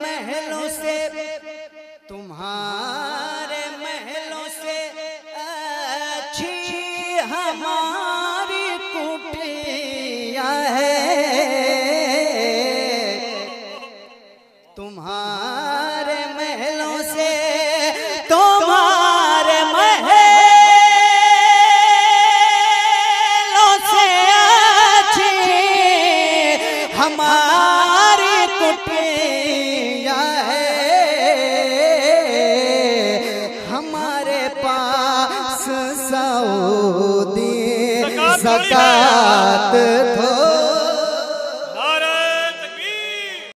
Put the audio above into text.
महलों से, तुम्हारे महलों से अच्छी हमारी कुटिया है। तुम्हारे महलों से, तुम्हारे महलों से अच्छी हमारी कुटिया हमारे पास सऊदी थोड़ी